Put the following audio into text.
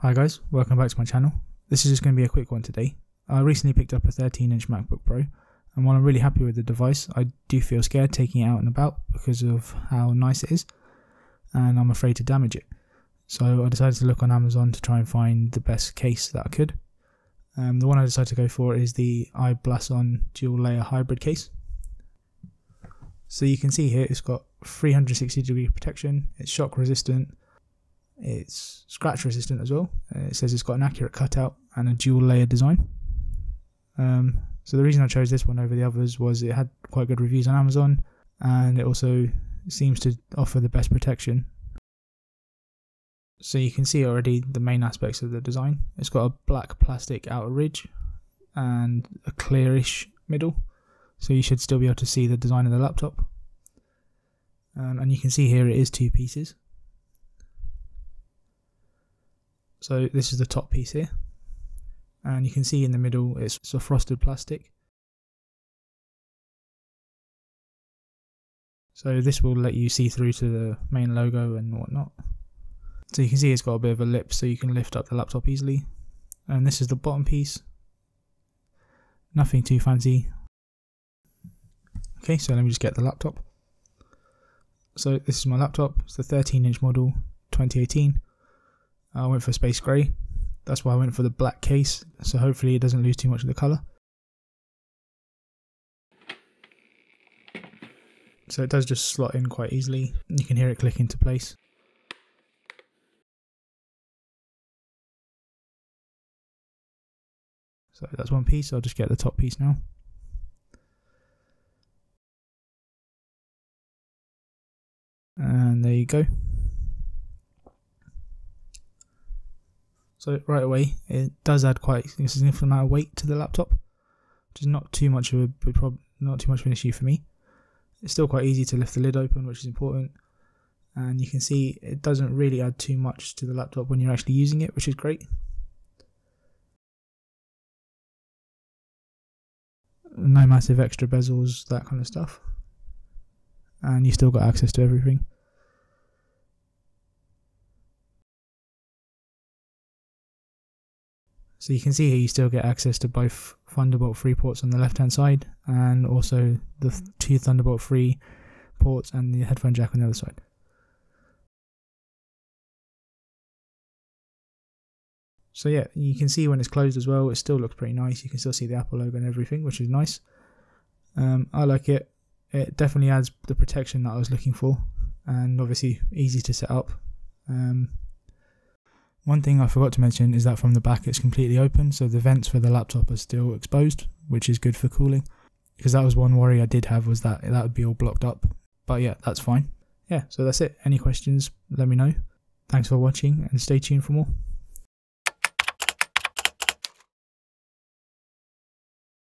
Hi guys, welcome back to my channel. This is just going to be a quick one today. I recently picked up a 13 inch MacBook Pro and while I'm really happy with the device, I do feel scared taking it out and about because of how nice it is and I'm afraid to damage it. So I decided to look on Amazon to try and find the best case that I could. Um, the one I decided to go for is the iBlason dual layer hybrid case. So you can see here it's got 360 degree protection, it's shock resistant, it's scratch resistant as well. Uh, it says it's got an accurate cutout and a dual layer design. Um, so the reason I chose this one over the others was it had quite good reviews on Amazon and it also seems to offer the best protection. So you can see already the main aspects of the design. It's got a black plastic outer ridge and a clearish middle. So you should still be able to see the design of the laptop. Um, and you can see here it is two pieces. So this is the top piece here. And you can see in the middle it's a frosted plastic. So this will let you see through to the main logo and whatnot. So you can see it's got a bit of a lip so you can lift up the laptop easily. And this is the bottom piece. Nothing too fancy. Okay, so let me just get the laptop. So this is my laptop. It's the 13 inch model 2018. I went for space grey. That's why I went for the black case. So hopefully it doesn't lose too much of the colour. So it does just slot in quite easily. You can hear it click into place. So that's one piece. I'll just get the top piece now. And there you go. So right away, it does add quite a significant amount of weight to the laptop, which is not too much of a problem, not too much of an issue for me. It's still quite easy to lift the lid open, which is important. And you can see it doesn't really add too much to the laptop when you're actually using it, which is great. No massive extra bezels, that kind of stuff. And you still got access to everything. So you can see here you still get access to both Thunderbolt 3 ports on the left hand side and also the two Thunderbolt 3 ports and the headphone jack on the other side. So yeah, you can see when it's closed as well, it still looks pretty nice. You can still see the Apple logo and everything, which is nice. Um, I like it. It definitely adds the protection that I was looking for and obviously easy to set up. Um, one thing I forgot to mention is that from the back it's completely open, so the vents for the laptop are still exposed, which is good for cooling. Because that was one worry I did have was that that would be all blocked up. But yeah, that's fine. Yeah, so that's it. Any questions, let me know. Thanks for watching and stay tuned for more.